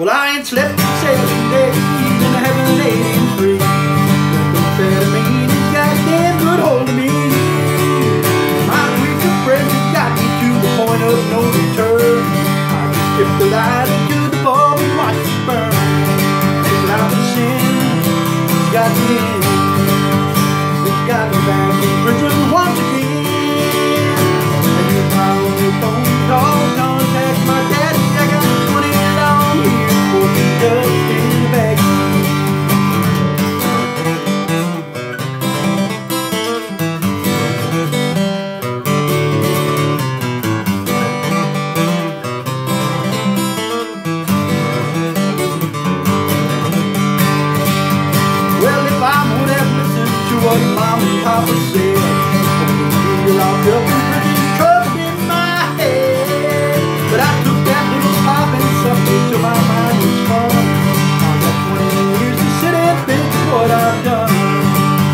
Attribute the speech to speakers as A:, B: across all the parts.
A: Well, I ain't slept in seven days and I haven't laid in three. That amphetamine has got damn good hold of me. My weaker friends have got me to the point of no return. I just skip the light into the bulb and watch it burn. This loud sin has got me what Mom and Papa said. When you locked up and pretty cup in my head. But I took that little pop and sucked it till my mind was gone. I got 20 years to sit and think of what I've done.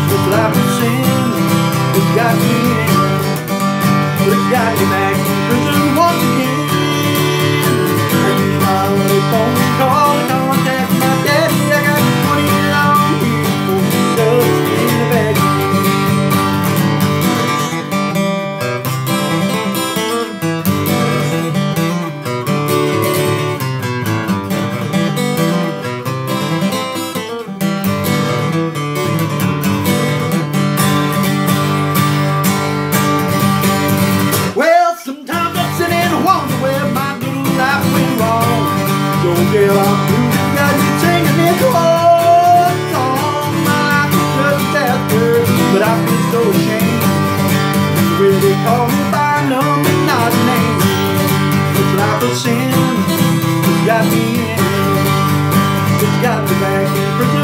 A: This life of sin has got me in. It's got me back. this has got me in. It's got me back in.